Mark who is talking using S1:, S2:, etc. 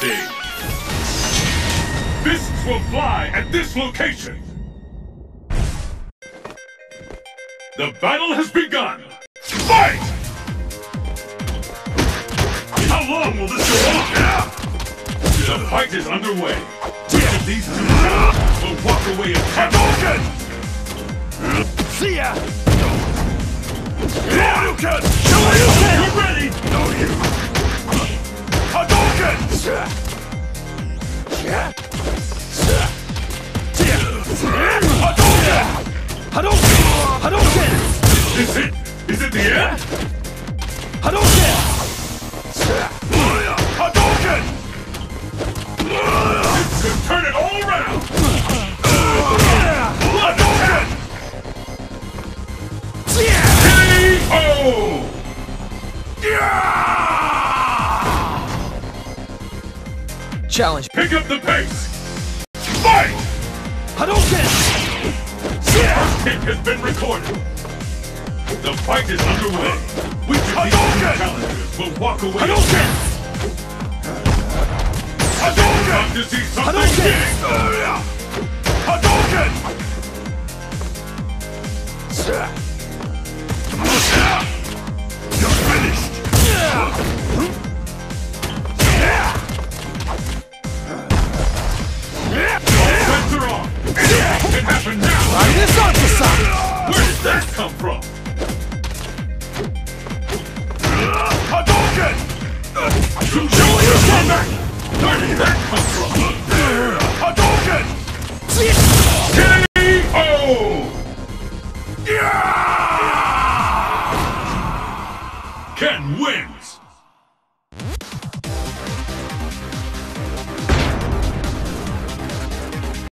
S1: stage. Fists will fly at this location. The battle has begun. Fight! How long will this go on? The fight is underway. Which these two will walk away in Hadouken!
S2: See ya!
S1: Hadouken! Shoryuken! Hadouken!
S2: Hadouken!
S1: Is it? Is it the end?
S2: Hadouken!
S1: Hadouken! This could turn it all around! Hadouken! KO!
S2: Challenge.
S1: Pick up the pace! Kick has been recorded. The fight is underway. These two challengers will walk away?
S2: Hadouken!
S1: Hadouken! About to see something big!
S2: This!
S1: Where did that come from? Hadouken! Yourself back! Where did that come from? Hadouken! KO! Ken wins!